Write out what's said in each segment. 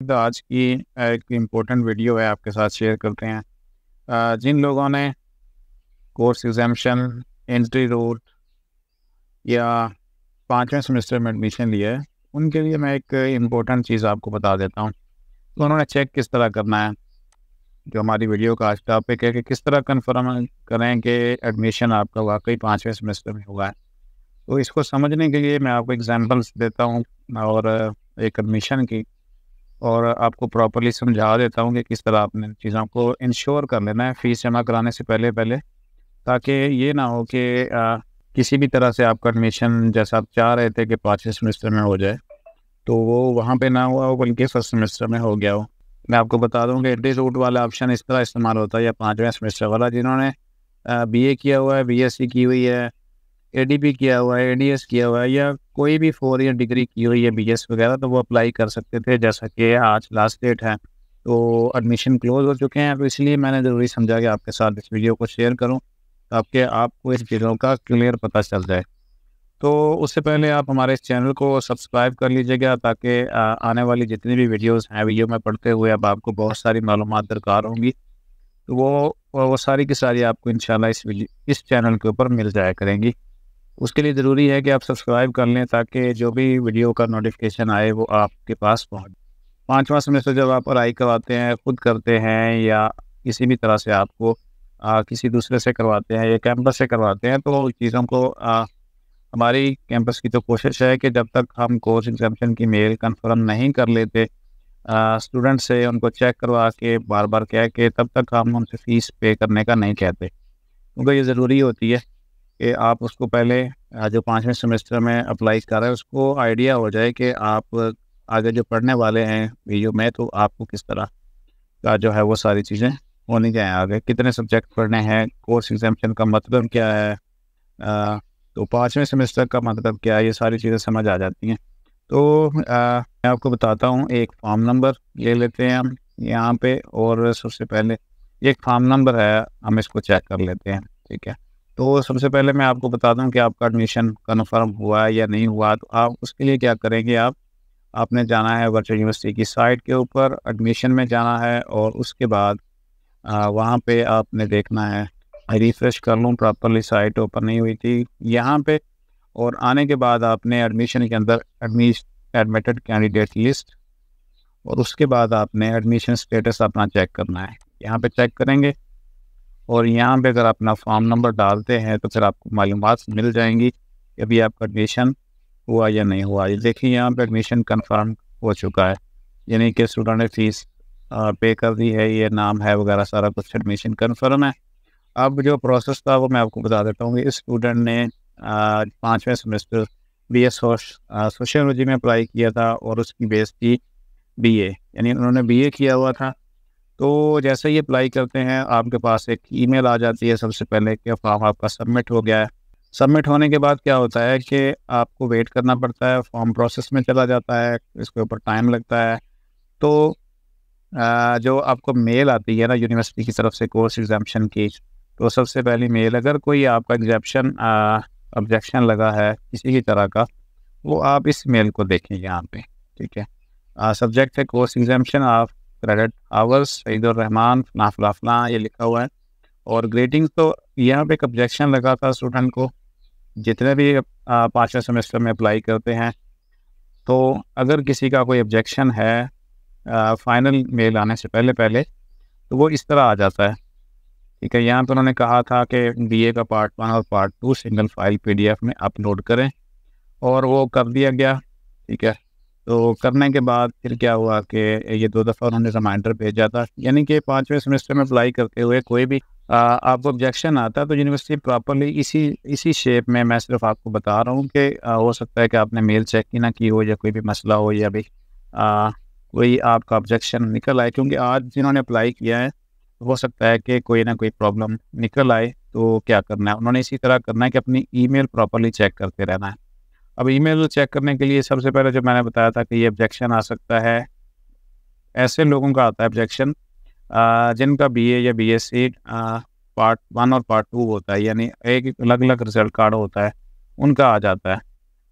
तो आज की एक इम्पोर्टेंट वीडियो है आपके साथ शेयर करते हैं। जिन लोगों ने कोर्स एग्जामेशन एंट्री रूट या पाँचवें सेमेस्टर में एडमिशन लिया है, उनके लिए मैं एक इम्पोर्टेंट चीज़ आपको बता देता हूँ। तो उन्होंने चेक किस तरह करना है, जो हमारी वीडियो का आज टॉपिक है कि किस तरह कन्फर्म करें कि एडमिशन आपका वाकई पाँचवें सेमेस्टर में हुआ है तो इसको समझने के लिए मैं आपको एग्जाम्पल्स देता हूँ और एक एडमिशन की और आपको प्रॉपरली समझा देता हूँ कि किस तरह आपने चीज़ों को इंश्योर कर लेना है फ़ीस जमा कराने से पहले पहले। ताकि ये ना हो कि किसी भी तरह से आपका एडमिशन जैसा आप चाह रहे थे कि पाँचवें सेमेस्टर में हो जाए तो वो वहाँ पे ना हुआ हो, बल्कि फ़र्स्ट सेमेस्टर में हो गया हो। मैं आपको बता दूँ कि एडी रूट वाला ऑप्शन इस तरह इस्तेमाल होता है, या पाँचवें सेमेस्टर वाला, जिन्होंने बीए किया हुआ है बीएससी की हुई है ए किया हुआ है ए किया हुआ है, या कोई भी फोर ईयर डिग्री की हुई है बी वगैरह तो वो अप्लाई कर सकते थे, जैसा कि आज लास्ट डेट है। तो एडमिशन क्लोज हो चुके हैं तो इसलिए मैंने ज़रूरी समझा कि आपके साथ इस वीडियो को शेयर करूँ, ताकि आपको इस चीज़ों का क्लियर पता चल जाए। तो उससे पहले आप हमारे इस चैनल को सब्सक्राइब कर लीजिएगा, ताकि आने वाली जितनी भी वीडियोस हैं वीडियो में पढ़ते हुए अब आपको बहुत सारी मालूम दरकार होंगी। तो वो वो सारी की सारी आपको इंशाल्लाह इस इस चैनल के ऊपर मिल जाया करेंगी। उसके लिए ज़रूरी है कि आप सब्सक्राइब कर लें ताकि जो भी वीडियो का नोटिफिकेशन आए वो आपके पास पहुँच। पाँचवा सेमेस्टर जब आप पढ़ाई करवाते हैं खुद करते हैं या किसी भी तरह से आपको आ, किसी दूसरे से करवाते हैं या कैंपस से करवाते हैं तो चीज़ों को आ, हमारी कैंपस की तो कोशिश है कि जब तक हम कोर्स एग्जामेशन की मेल कंफर्म नहीं कर लेते स्टूडेंट से उनको चेक करवा के बार बार कह के तब तक हम उनसे फ़ीस पे करने का नहीं कहते। क्योंकि ये ज़रूरी होती है। कि आप उसको पहले जो पाँचवें सेमेस्टर में अप्लाई कर रहे हैं उसको आइडिया हो जाए कि आप आगे जो पढ़ने वाले हैं वीडियो में तो आपको किस तरह का जो है वो सारी चीज़ें होनी चाहिए आगे? कितने सब्जेक्ट पढ़ने हैं? कोर्स एग्जामेशन का मतलब क्या है? आ, तो पाँचवें सेमेस्टर का मतलब क्या है? ये सारी चीज़ें समझ आ जाती हैं। तो आ, मैं आपको बताता हूँ एक फॉर्म नंबर ले लेते हैं हम यहाँ पे और सबसे पहले एक फॉर्म नंबर है हम इसको चेक कर लेते हैं ठीक है? तो सबसे पहले मैं आपको बता दूँ कि आपका एडमिशन कन्फर्म हुआ है या नहीं हुआ तो आप उसके लिए क्या करेंगे आप, आपने जाना है वर्चुअल यूनिवर्सिटी की साइट के ऊपर एडमिशन में जाना है और उसके बाद वहाँ पे आपने देखना है। रिफ़्रेश कर लूँ प्रॉपरली साइट ओपन नहीं हुई थी यहाँ पे और आने के बाद आपने एडमिशन के अंदर एडमिशन एडमिटेड कैंडिडेट लिस्ट और उसके बाद आपने एडमिशन स्टेटस अपना चेक करना है। यहाँ पे चेक करेंगे और यहाँ पे अगर अपना फॉर्म नंबर डालते हैं तो फिर आपको मालूम मिल जाएँगी कि अभी आपका एडमिशन हुआ या नहीं हुआ। ये देखिए, यहाँ पे एडमिशन कंफर्म हो चुका है। यानी कि स्टूडेंट ने फ़ीस पे कर दी है, ये नाम है वगैरह सारा कुछ एडमिशन कन्फर्म है। अब जो प्रोसेस था, वो मैं आपको बता देता हूँ इस स्टूडेंट ने पाँचवें सेमेस्टर बी एस सोशोलॉजी में अप्लाई किया था और उसकी बेस थी बी यानी उन्होंने बी ए किया हुआ था। तो जैसे ही अप्लाई करते हैं, आपके पास एक ईमेल आ जाती है सबसे पहले कि फॉर्म आपका सबमिट हो गया है। सबमिट होने के बाद क्या होता है कि आपको वेट करना पड़ता है फॉर्म प्रोसेस में चला जाता है, इसके ऊपर टाइम लगता है। तो जो आपको मेल आती है ना यूनिवर्सिटी की तरफ़ से कोर्स एग्जामेशन की तो सबसे पहली मेल अगर कोई आपका एग्जामेशन ऑब्जेक्शन लगा है किसी भी तरह का, वो आप इस मेल को देखें यहाँ पे, ठीक है। सब्जेक्ट है कोर्स एग्जामेशन आप क्रेडिट आवर्स सईदुर रहमान फला फला ये लिखा हुआ है। और ग्रेडिंग तो यहाँ पे एक ऑब्जेक्शन लगा था स्टूडेंट को। जितने भी पाँचवें सेमेस्टर में अप्लाई करते हैं तो अगर किसी का कोई ऑब्जेक्शन है फाइनल मेल आने से पहले पहले तो वो इस तरह आ जाता है। ठीक है, यहाँ पर उन्होंने कहा था कि बीए का पार्ट वन और part two single file PDF में अपलोड करें। और वो कर दिया गया। ठीक है तो करने के बाद फिर क्या हुआ कि ये दो दफ़ा उन्होंने रिमाइंडर भेजा था। यानी कि पाँचवें सेमेस्टर में अप्लाई करते हुए कोई भी आपको ऑब्जेक्शन आता तो यूनिवर्सिटी प्रॉपरली इसी इसी शेप में मैं सिर्फ़ आपको बता रहा हूँ कि हो सकता है कि आपने मेल चेक ही ना की हो या कोई भी मसला हो या भी आ, कोई आपका ऑब्जेक्शन निकल आए। क्योंकि आज जिन्होंने अप्लाई किया है हो सकता है कि कोई ना कोई प्रॉब्लम निकल आए तो क्या करना है? उन्होंने इसी तरह करना है कि अपनी ईमेल प्रॉपरली चेक करते रहना है। अब ईमेल चेक करने के लिए सबसे पहले जो मैंने बताया था कि ये ऑब्जेक्शन आ सकता है। ऐसे लोगों का आता है ऑब्जेक्शन जिनका बीए या बीएससी पार्ट वन और पार्ट टू होता है यानी एक अलग अलग रिज़ल्ट कार्ड होता है उनका आ जाता है।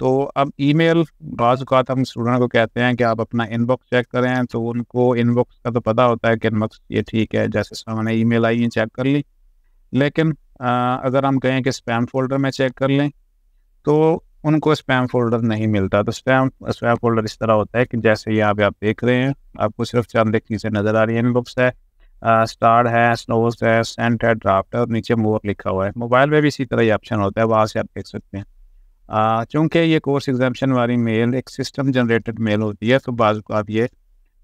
तो अब ईमेल बाज़ अवत हम स्टूडेंट को कहते हैं कि आप अपना इनबॉक्स चेक करें तो उनको इनबॉक्स का तो पता होता है कि इनबॉक्स ये ठीक है जैसे सामने ईमेल आई है चेक कर ली। लेकिन आ, अगर हम कहें कि स्पैम फोल्डर में चेक कर लें तो उनको स्पैम फोल्डर नहीं मिलता। तो स्पैम स्पैम फोल्डर इस तरह होता है कि जैसे यहाँ पे आप देख रहे हैं, आपको सिर्फ़ चंद एक चीज़ें नज़र आ रही है। इनबॉक्स है स्टार है स्नोज है सेंट है ड्राफ्ट है और नीचे मोर लिखा हुआ है। मोबाइल में भी इसी तरह ये ऑप्शन होता है, वहाँ से आप देख सकते हैं। चूँकि ये कोर्स एग्जामेशन वाली मेल एक सिस्टम जनरेटेड मेल होती है तो बाज़ आप ये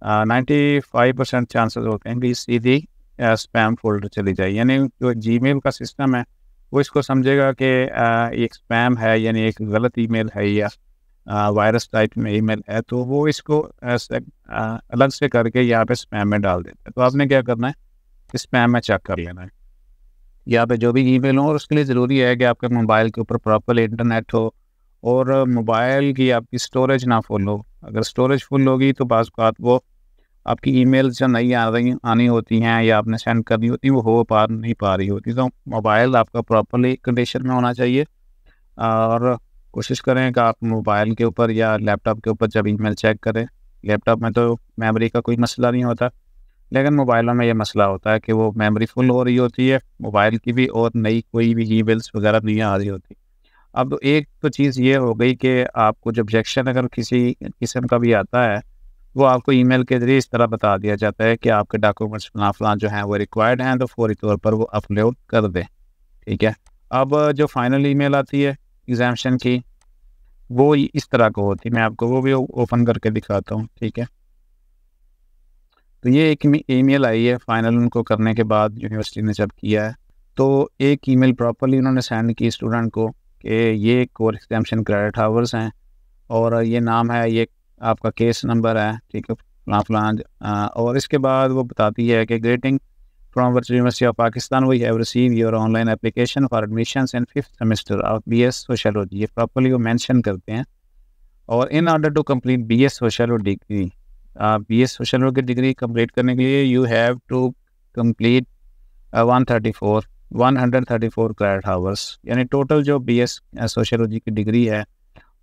नाइन्टी फाइव परसेंट चांसेस होते हैं कि सीधी स्पैम फोल्डर चली जाए। यानी जो जी का सिस्टम है वो इसको समझेगा कि एक स्पैम है, यानी एक गलत ईमेल है या वायरस टाइप में ईमेल है तो वो इसको अलग से करके यहाँ पे स्पैम में डाल देता है। तो आपने क्या करना है? स्पैम में चेक कर लेना है। यहाँ पे जो भी ईमेल हो, और उसके लिए ज़रूरी है कि आपके मोबाइल के ऊपर प्रॉपर इंटरनेट हो, और मोबाइल की आपकी स्टोरेज ना फुल हो। अगर स्टोरेज फुल होगी तो बाज़ बात वो आपकी ईमेल जो नहीं आ रही, आनी होती हैं या आपने सेंड करनी होती, वो हो पा नहीं पा रही होती। तो मोबाइल आपका प्रॉपरली कंडीशन में होना चाहिए। और कोशिश करें कि आप मोबाइल के ऊपर या लैपटॉप के ऊपर जब ईमेल चेक करें। लैपटॉप में तो मेमोरी का कोई मसला नहीं होता, लेकिन मोबाइलों में ये मसला होता है कि वो मेमोरी फुल हो रही होती है मोबाइल की भी और नई कोई भी ई वगैरह नहीं आ रही होती। अब तो एक तो चीज़ ये हो गई कि आपको जब ऑब्जेक्शन अगर किसी किस्म का भी आता है वो आपको ईमेल के ज़रिए इस तरह बता दिया जाता है कि आपके डॉक्यूमेंट्स फलां फलां जो हैं वो रिक्वायर्ड हैं तो फौरी तौर पर वो अपलोड कर दें। ठीक है? अब जो फाइनल ईमेल आती है एग्जामेशन की, वो इस तरह को होती है। मैं आपको वो भी ओपन करके दिखाता हूँ। ठीक है? तो ये एक ईमेल आई है फाइनल उनको करने के बाद यूनिवर्सिटी ने जब किया है तो एक ईमेल प्रॉपरली उन्होंने सेंड की स्टूडेंट को कि ये कोर्स एग्जामेशन क्रेडिट हावर्स हैं और ये नाम है, ये आपका केस नंबर है, ठीक है, फलां फलां और इसके बाद वो बताती है कि greeting from university of Pakistan we have receive your online application for admission in fifth semester of B S sociology ये प्रॉपरली वो मैंशन करते हैं। और in order to complete B S social degree B S social की degree complete करने के लिए you have to complete one thirty four one hundred thirty four credit hours यानी टोटल जो बी एस सोशलोजी की डिग्री है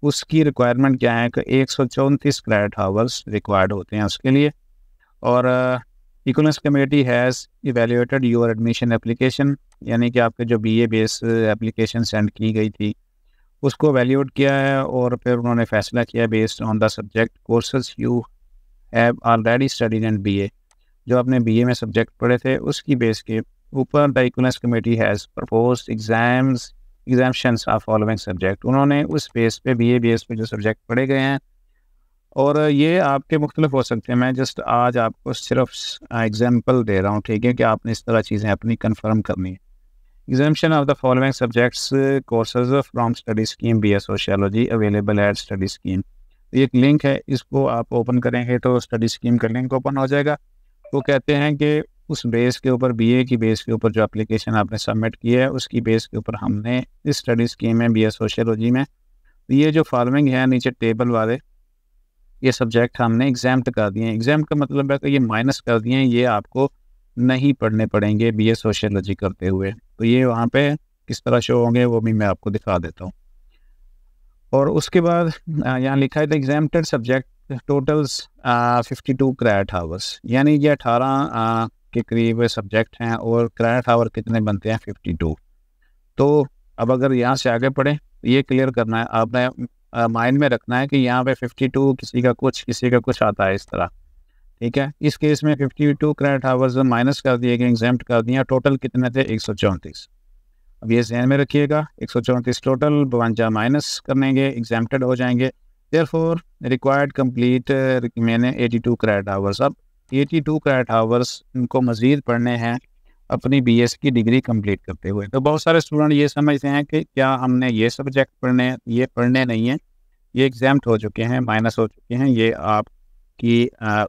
उसकी requirement क्या है कि एक सौ चौंतीस क्रेडिट हावर्स रिक्वायर्ड होते हैं उसके लिए। और economics committee has evaluated your admission application यानी कि आपके जो B A base application send की गई थी, उसको वैल्यूट किया है और फिर उन्होंने फैसला किया based on the subject courses you have already studied and B A जो आपने बी ए में सब्जेक्ट पढ़े थे, उसकी बेस के ऊपर the economics committee has propose exams examination of following subject उन्होंने उस बेस पे बी ए बी एस पे जो सब्जेक्ट पढ़े गए हैं, और ये आपके मुख्तलिफ़ हो सकते हैं। मैं जस्ट आज आपको सिर्फ़ एग्ज़ाम्पल दे रहा हूँ, ठीक है, कि आपने इस तरह चीज़ें अपनी कन्फर्म करनी है। Examination of the following subjects courses from study scheme B S sociology available at study scheme एक लिंक है, इसको आप ओपन करेंगे तो स्टडी स्कीम का लिंक ओपन हो जाएगा। वो कहते हैं कि उस बेस के ऊपर बीए की बेस के ऊपर जो एप्लीकेशन आपने सबमिट की है, उसकी बेस के ऊपर हमने इस स्टडी स्कीम में बी ए सोशोलॉजी में, ये जो फॉलोइंग है नीचे टेबल वाले, ये सब्जेक्ट हमने एग्ज़ाम कर दिए हैं। एग्ज़ाम का मतलब है कि ये माइनस कर दिए हैं, ये आपको नहीं पढ़ने पड़ेंगे बी ए सोशोलॉजी करते हुए। तो ये वहाँ पे किस तरह शो होंगे, वो भी मैं आपको दिखा देता हूँ। और उसके बाद यहाँ लिखा है the exempted subject totals fifty two credit hours यानी ये अठारह के करीब सब्जेक्ट हैं और क्रेडिट आवर कितने बनते हैं? फिफ्टी टू तो अब अगर यहाँ से आगे पढ़ें, ये क्लियर करना है। आपने माइंड में रखना है कि यहाँ पे फिफ्टी टू किसी का कुछ, किसी का कुछ आता है इस तरह। ठीक है? इस केस में fifty two credit hours minus कर दिए गए एग्जाम्प्ट कर दिया। टोटल कितने थे? एक सौ चौंतीस। अब ये जहन में रखिएगा, एक सौ चौंतीस टोटल बवंजा माइनस करनेंगे एग्जाम्प्टेड हो जाएँगे। देयरफॉर रिक्वायर्ड कंप्लीट मैंने एटी टू क्रेडिट आवर्स अब एटी टू क्रेडिट आवर्स इनको मज़ीद पढ़ने हैं, अपनी बीएस की डिग्री कंप्लीट करते हुए। तो बहुत सारे स्टूडेंट ये समझते हैं कि क्या हमने ये सब्जेक्ट पढ़ने, ये पढ़ने नहीं हैं, ये एग्ज़ाम हो चुके हैं माइनस हो चुके हैं, ये आपकी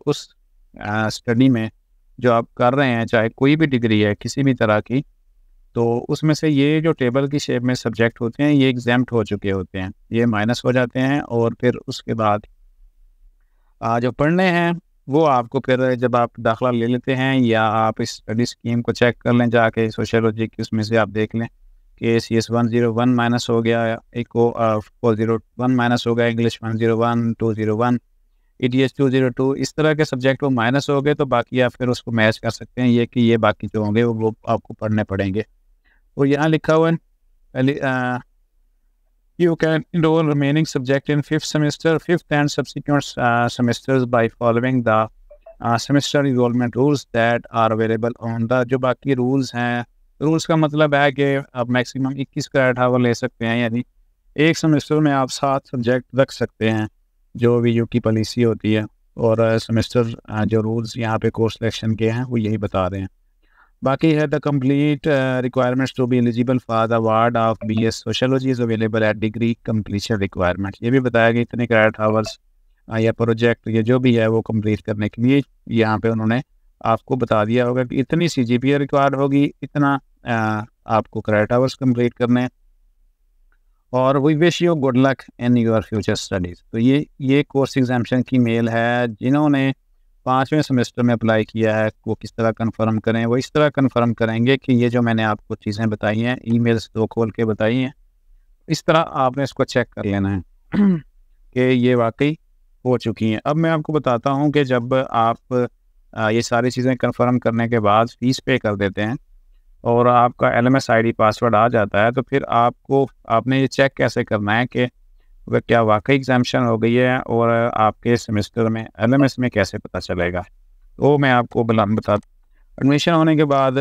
उस स्टडी में जो आप कर रहे हैं, चाहे कोई भी डिग्री है, किसी भी तरह की तो उसमें से ये जो टेबल की शेप में सब्जेक्ट होते हैं, ये एग्ज़ाम हो चुके होते हैं। ये माइनस हो जाते हैं और फिर उसके बाद जो पढ़ने हैं वो आपको फिर जब आप दाखिला ले लेते हैं या आप इस स्टडी स्कीम को चेक कर लें जाके सोशोलॉजी की, उसमें से आप देख लें कि C S one zero one minus हो गया एक फोर ज़ीरो वन माइनस हो गया English one zero one two zero one E T S two zero two इस तरह के सब्जेक्ट वो माइनस हो गए तो बाकी आप फिर उसको मैच कर सकते हैं, ये कि ये बाकी जो होंगे वो आपको पढ़ने पड़ेंगे। और यहाँ लिखा हुआ है, पहले You can enroll remaining subject in fifth semester, fifth and subsequent uh, semesters by following the uh, semester enrollment rules that are available on the जो बाकी rules हैं rules का मतलब है कि आप मैक्सिमम 21 क्रेडिट आवर ले सकते हैं यानी एक सेमेस्टर में आप सात सब्जेक्ट रख सकते हैं जो भी यू की पॉलिसी होती है और सेमेस्टर जो रूल्स यहाँ पे कोर्स सिलेक्शन के हैं वो यही बता रहे हैं बाकी है the complete requirements to be eligible for the award of S sociology is available at degree completion requirement ये भी बताया गया इतने क्रेडिट आवर्स या प्रोजेक्ट ये जो भी है वो कंप्लीट करने के लिए यहाँ पे उन्होंने आपको बता दिया होगा कि इतनी सी जी पी रिक्वायर्ड होगी इतना आ, आपको क्रेडिट आवर्स कंप्लीट करने और we wish you good luck in your future studies तो ये ये कोर्स एग्जामेशन की मेल है जिन्होंने पाँचवें सेमेस्टर में अप्लाई किया है, वो किस तरह कंफर्म करें, वो इस तरह कंफर्म करेंगे कि ये जो मैंने आपको चीज़ें बताई हैं ईमेल्स दो खोल के बताई हैं, इस तरह आपने इसको चेक कर लेना है, कि ये वाकई हो चुकी हैं। अब मैं आपको बताता हूँ कि जब आप ये सारी चीज़ें कंफर्म करने के बाद फ़ीस पे कर देते हैं और आपका L M S I D password आ जाता है तो फिर आपको, आपने ये चेक कैसे करना है कि वह क्या वाकई एग्जामेशन हो गई है और आपके सेमेस्टर में एलएमएस में कैसे पता चलेगा? वो मैं आपको बता एडमिशन होने के बाद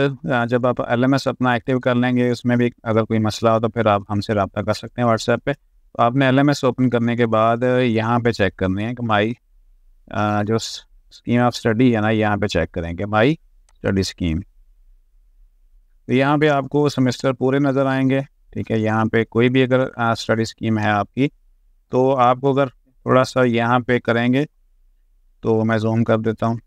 जब आप एलएमएस अपना एक्टिव कर लेंगे, उसमें भी अगर कोई मसला हो तो फिर आप हमसे रब्ता कर सकते हैं व्हाट्सएप पे। तो आपने एलएमएस ओपन करने के बाद यहाँ पे चेक करनी है कि माई जो स्कीम ऑफ़ स्टडी है ना, यहाँ पे चेक करेंगे माई स्टडी स्कीम तो यहाँ पे आपको सेमेस्टर पूरे नज़र आएँगे, ठीक है? यहाँ पे कोई भी अगर स्टडी स्कीम है आपकी तो आपको अगर थोड़ा सा यहाँ पे करेंगे तो मैं जूम कर देता हूँ।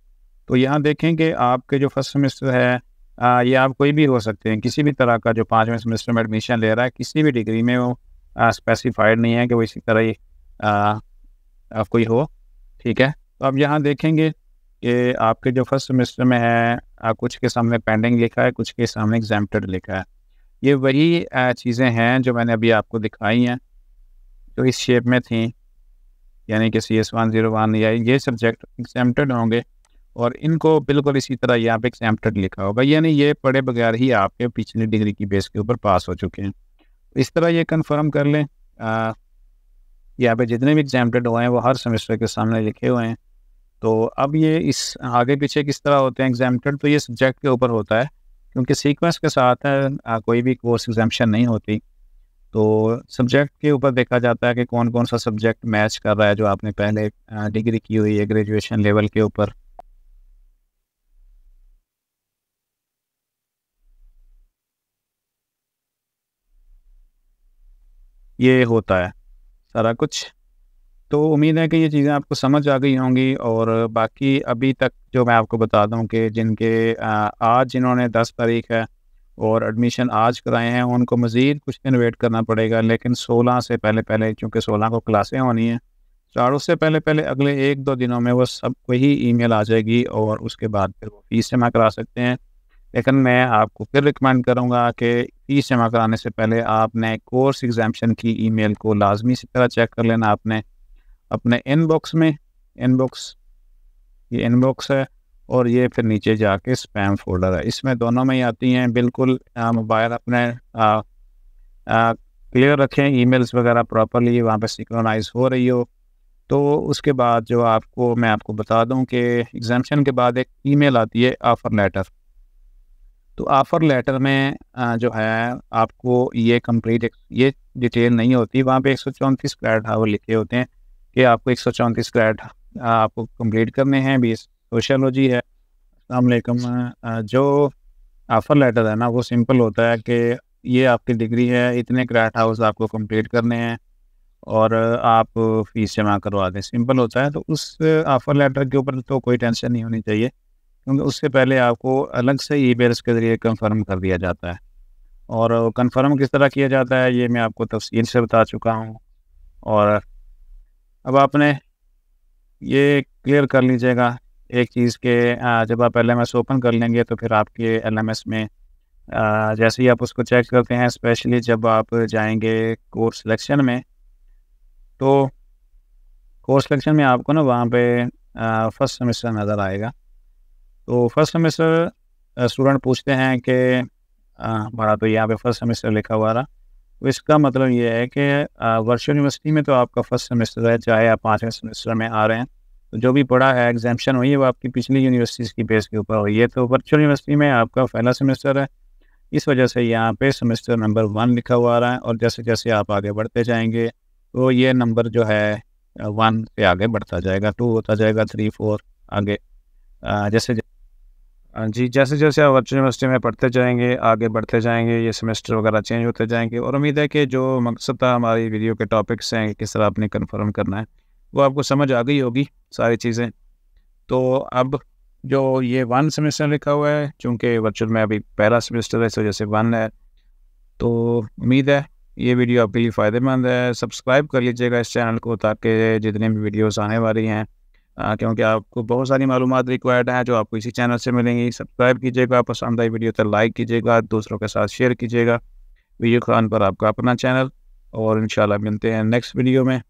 तो यहाँ देखें कि आपके जो फ़र्स्ट सेमेस्टर है आ, ये आप कोई भी हो सकते हैं किसी भी तरह का जो पाँचवें सेमेस्टर में एडमिशन ले रहा है किसी भी डिग्री में वो स्पेसिफाइड नहीं है कि वो इसी तरह ही आप कोई हो ठीक है? तो आप यहाँ देखेंगे कि आपके जो फ़र्स्ट सेमेस्टर में है आ, कुछ के सामने पेंडिंग लिखा है कुछ के सामने एग्जाम्प्टेड लिखा है। ये वही चीज़ें हैं जो मैंने अभी आपको दिखाई हैं। जो इस शेप में थी, यानी कि C S one zero one या ये सब्जेक्ट एग्जाम्प्टेड होंगे, और इनको बिल्कुल इसी तरह यहाँ पे एग्जाम्प्टेड लिखा होगा। यानी ये पढ़े बगैर ही आपके पिछली डिग्री की बेस के ऊपर पास हो चुके हैं। तो इस तरह ये कन्फर्म कर लें यहाँ पे जितने भी एग्जाम्प्टेड हुए हैं, वो हर सेमेस्टर के सामने लिखे हुए हैं। तो अब ये इस आगे पीछे किस तरह होते हैं एग्जाम्प्टेड तो ये सब्जेक्ट के ऊपर होता है, क्योंकि सीक्वेंस के साथ है कोई भी कोर्स एग्जामेशन नहीं होती। तो सब्जेक्ट के ऊपर देखा जाता है कि कौन कौन सा सब्जेक्ट मैच कर रहा है जो आपने पहले डिग्री की हुई है ग्रेजुएशन लेवल के ऊपर। ये होता है, सारा कुछ। तो उम्मीद है कि ये चीज़ें आपको समझ आ गई होंगी और बाकी अभी तक जो मैं आपको बता दूँ कि जिनके आज जिन्होंने दस तारीख है और एडमिशन आज कराए हैं, उनको मज़ीद कुछ दिन वेट करना पड़ेगा, लेकिन सोलह से पहले पहले, क्योंकि सोलह को क्लासें होनी हैं, चार से पहले पहले अगले एक दो दिनों में वो सबको ही ईमेल आ जाएगी और उसके बाद फिर वो फ़ीस जमा करा सकते हैं। लेकिन मैं आपको फिर रिकमेंड करूँगा कि फ़ीस जमा कराने से पहले आपने कोर्स एग्जामेशन की ईमेल को लाजमी से तरह चेक कर लेना आपने अपने इनबॉक्स में। इनबॉक्स ये इनबॉक्स है। और ये फिर नीचे जाके स्पैम फोल्डर है। इसमें दोनों में ही आती हैं। बिल्कुल मोबाइल अपने क्लियर रखें। ईमेल्स वगैरह प्रॉपरली वहाँ पे सिक्रोनाइज हो रही हो। तो उसके बाद जो आपको, मैं आपको बता दूँ कि एग्जामेशन के बाद एक ईमेल आती है ऑफ़र लेटर तो ऑफ़र लेटर में जो है, आपको ये कंप्लीट ये डिटेल नहीं होती। वहाँ पे एक सौ चौंतीस क्रेडिट हावर लिखे होते हैं कि आपको एक सौ चौंतीस क्रेडिट आपको कंप्लीट करने हैं। बीस सोशलॉजी है। अलकुम जो ऑफ़र लेटर है ना, वो सिंपल होता है कि ये आपकी डिग्री है, इतने क्रेडिट हाउस आपको कंप्लीट करने हैं और आप फ़ीस जमा करवा दें। सिंपल होता है तो उस ऑफ़र लेटर के ऊपर तो कोई टेंशन नहीं होनी चाहिए, क्योंकि उससे पहले आपको अलग से ई बेल्स के ज़रिए कंफर्म कर दिया जाता है। और कंफर्म किस तरह किया जाता है, ये मैं आपको तफसील से बता चुका हूँ। और अब आपने ये क्लियर कर लीजिएगा एक चीज़ के जब आप एल ओपन कर लेंगे तो फिर आपके एल में जैसे ही आप उसको चेक करते हैं स्पेशली जब आप जाएँगे कोर्स सिलेक्शन में तो कोर्स सिलेक्शन में आपको ना वहाँ पे फ़र्स्ट सेमेस्टर नज़र आएगा। तो फ़र्स्ट सेमेस्टर स्टूडेंट पूछते हैं कि हमारा तो यहाँ पे फ़र्स्ट सेमेस्टर लिखा हुआ रहा। तो इसका मतलब ये है कि वर्चुअल यूनिवर्सिटी में तो आपका फ़र्स्ट सेमेस्टर है, चाहे आप पाँचवें सेमेस्टर में आ रहे हैं। जो भी पढ़ा है एग्जामेशन हुई है, वो आपकी पिछली यूनिवर्सिटीज़ की बेस के ऊपर हुई है। तो वर्चुअल यूनिवर्सिटी में आपका पहला सेमेस्टर है। इस वजह से यहाँ पे सेमेस्टर नंबर वन लिखा हुआ आ रहा है और जैसे जैसे आप आगे बढ़ते जाएँगे तो ये नंबर जो है वन से आगे बढ़ता जाएगा। टू होता जाएगा थ्री फोर आगे। जैसे जी जैसे जैसे आप वर्चुअल यूनिवर्सिटी में पढ़ते जाएँगे, आगे बढ़ते जाएँगे, ये सेमेस्टर वगैरह चेंज होते जाएँगे। और उम्मीद है कि जो मकसद था हमारी वीडियो के टॉपिक्स हैं, किस तरह आपने कन्फर्म करना है। वो आपको समझ आ गई होगी सारी चीज़ें। तो अब जो ये वन सेमेस्टर लिखा हुआ है, चूँकि वर्चुअल में अभी पहला सेमेस्टर है, इस वजह से वन है। तो उम्मीद है ये वीडियो आपके लिए फ़ायदेमंद है। सब्सक्राइब कर लीजिएगा इस चैनल को ताकि जितने भी वीडियोस आने वाली हैं क्योंकि आपको बहुत सारी मालूम रिक्वायर्ड हैं जो आपको इसी चैनल से मिलेंगी। सब्सक्राइब कीजिएगा, पसंद आई वीडियो तो लाइक कीजिएगा, दूसरों के साथ शेयर कीजिएगा। वीडियो खान पर आपका अपना चैनल और इन मिलते हैं नेक्स्ट वीडियो में।